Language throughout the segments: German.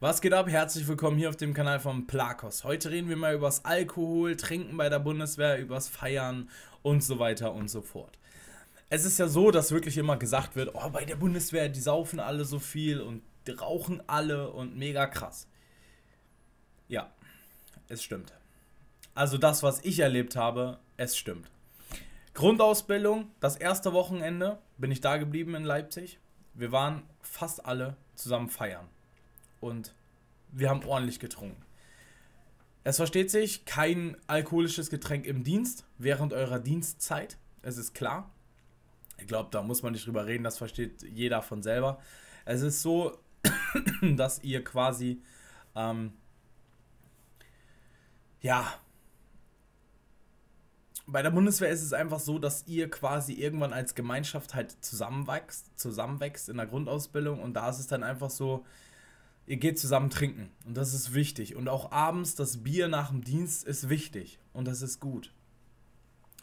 Was geht ab? Herzlich willkommen hier auf dem Kanal von Plakos. Heute reden wir mal übers Alkohol, Trinken bei der Bundeswehr, übers Feiern und so weiter und so fort. Es ist ja so, dass wirklich immer gesagt wird, oh, bei der Bundeswehr, die saufen alle so viel und rauchen alle und mega krass. Ja, es stimmt. Also das, was ich erlebt habe, es stimmt. Grundausbildung, das erste Wochenende bin ich da geblieben in Leipzig. Wir waren fast alle zusammen feiern. Und wir haben ordentlich getrunken. Es versteht sich, kein alkoholisches Getränk im Dienst während eurer Dienstzeit. Es ist klar. Ich glaube, da muss man nicht drüber reden, das versteht jeder von selber. Es ist so, dass ihr quasi, ähm, ja, bei der Bundeswehr ist es einfach so, dass ihr quasi irgendwann als Gemeinschaft halt zusammenwächst, zusammenwächst in der Grundausbildung und da ist es dann einfach so, ihr geht zusammen trinken und das ist wichtig und auch abends das Bier nach dem Dienst ist wichtig und das ist gut.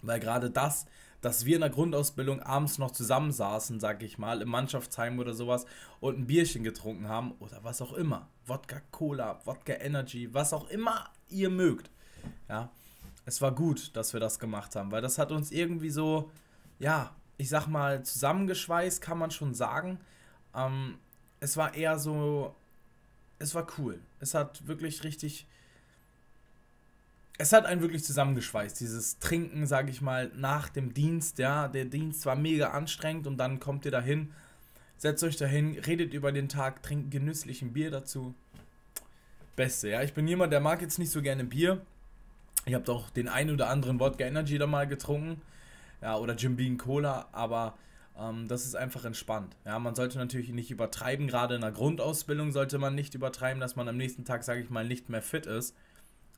Weil gerade das, dass wir in der Grundausbildung abends noch zusammensaßen, sag ich mal, im Mannschaftsheim oder sowas und ein Bierchen getrunken haben oder was auch immer, Wodka Cola, Wodka Energy, was auch immer ihr mögt. Ja, es war gut, dass wir das gemacht haben, weil das hat uns irgendwie so, ja, ich sag mal, zusammengeschweißt, kann man schon sagen. Ähm, es war eher so, es war cool. Es hat wirklich richtig, es hat einen wirklich zusammengeschweißt. Dieses Trinken, sag ich mal, nach dem Dienst, ja, der Dienst war mega anstrengend und dann kommt ihr dahin, setzt euch dahin, redet über den Tag, trinkt genüsslich ein Bier dazu. Beste, ja. Ich bin jemand, der mag jetzt nicht so gerne Bier, ich habe doch den einen oder anderen Wodka Energy da mal getrunken. Ja, oder Jim Beam Cola, aber ähm, das ist einfach entspannt. Ja, man sollte natürlich nicht übertreiben, gerade in der Grundausbildung sollte man nicht übertreiben, dass man am nächsten Tag, sage ich mal, nicht mehr fit ist.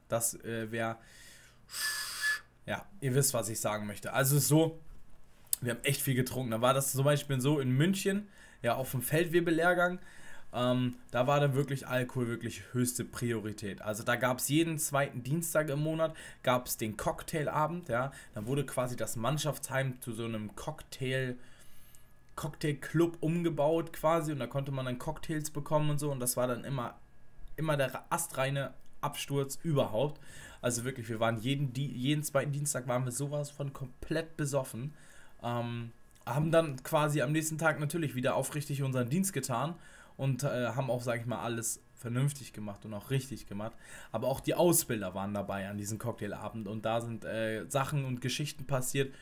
Das äh, wäre. Ja, ihr wisst, was ich sagen möchte. Also so, wir haben echt viel getrunken. Da war das zum Beispiel so in München, ja, auf dem Feldwebellehrgang. Ähm, da war dann wirklich Alkohol wirklich höchste Priorität. Also da gab es jeden zweiten Dienstag im Monat gab es den Cocktailabend, ja. Dann wurde quasi das Mannschaftsheim zu so einem Cocktail Cocktailclub umgebaut quasi und da konnte man dann Cocktails bekommen und so und das war dann immer immer der astreine Absturz überhaupt. Also wirklich, wir waren jeden, jeden zweiten Dienstag waren wir sowas von komplett besoffen. Ähm, haben dann quasi am nächsten Tag natürlich wieder aufrichtig unseren Dienst getan und äh, haben auch, sage ich mal, alles vernünftig gemacht und auch richtig gemacht. Aber auch die Ausbilder waren dabei an diesem Cocktailabend und da sind äh, Sachen und Geschichten passiert.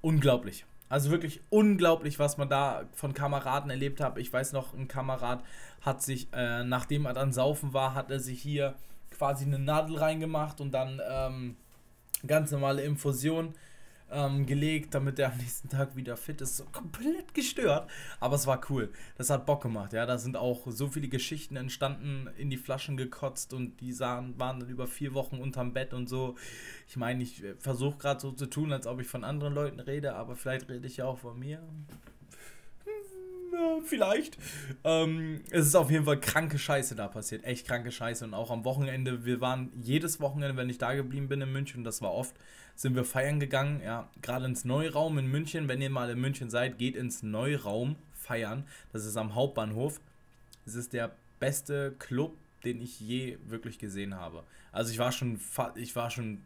Unglaublich. Also wirklich unglaublich, was man da von Kameraden erlebt hat. Ich weiß noch, ein Kamerad hat sich, äh, nachdem er dann saufen war, hat er sich hier quasi eine Nadel reingemacht und dann ähm, ganz normale Infusion ähm, gelegt, damit er am nächsten Tag wieder fit ist. So komplett gestört. Aber es war cool. Das hat Bock gemacht, ja. Da sind auch so viele Geschichten entstanden, in die Flaschen gekotzt und die sahen, waren dann über vier Wochen unterm Bett und so. Ich meine, ich versuche gerade so zu tun, als ob ich von anderen Leuten rede, aber vielleicht rede ich ja auch von mir vielleicht. Ähm, es ist auf jeden Fall kranke Scheiße da passiert. Echt kranke Scheiße. Und auch am Wochenende, wir waren jedes Wochenende, wenn ich da geblieben bin in München, das war oft, sind wir feiern gegangen. Ja, gerade ins Neuraum in München. Wenn ihr mal in München seid, geht ins Neuraum feiern. Das ist am Hauptbahnhof. Es ist der beste Club, den ich je wirklich gesehen habe. Also ich war schon, ich war schon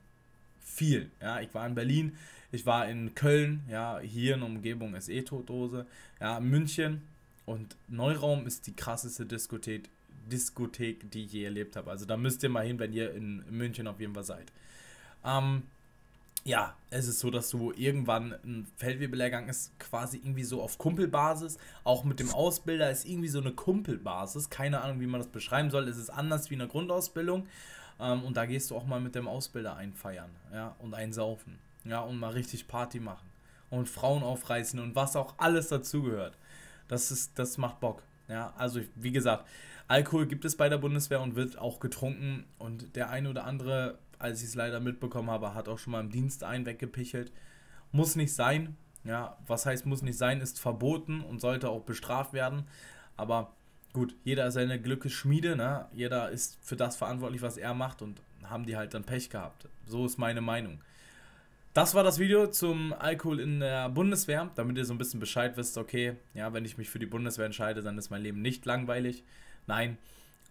viel. Ja, ich war in Berlin, ich war in Köln, ja, hier in der Umgebung ist eh Totdose, ja, München und Neuraum ist die krasseste Diskothek, Diskothek, die ich je erlebt habe. Also da müsst ihr mal hin, wenn ihr in München auf jeden Fall seid. Ähm, ja, es ist so, dass du irgendwann ein Feldwebellehrgang ist quasi irgendwie so auf Kumpelbasis. Auch mit dem Ausbilder ist irgendwie so eine Kumpelbasis. Keine Ahnung, wie man das beschreiben soll. Es ist anders wie eine Grundausbildung. Ähm, und da gehst du auch mal mit dem Ausbilder einfeiern, ja, und einsaufen, ja, und mal richtig Party machen und Frauen aufreißen und was auch alles dazugehört. Das ist, das macht Bock, ja. Also wie gesagt, Alkohol gibt es bei der Bundeswehr und wird auch getrunken und der eine oder andere, als ich es leider mitbekommen habe, hat auch schon mal im Dienst einen weggepichelt. Muss nicht sein, ja. Was heißt muss nicht sein, ist verboten und sollte auch bestraft werden. Aber gut, jeder ist seine Glückesschmiede, ne? Jeder ist für das verantwortlich, was er macht und haben die halt dann Pech gehabt. So ist meine Meinung. Das war das Video zum Alkohol in der Bundeswehr, damit ihr so ein bisschen Bescheid wisst, okay, ja, wenn ich mich für die Bundeswehr entscheide, dann ist mein Leben nicht langweilig. Nein,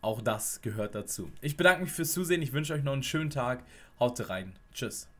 Auch das gehört dazu. Ich bedanke mich fürs Zusehen. Ich wünsche euch noch einen schönen Tag. Haut rein. Tschüss.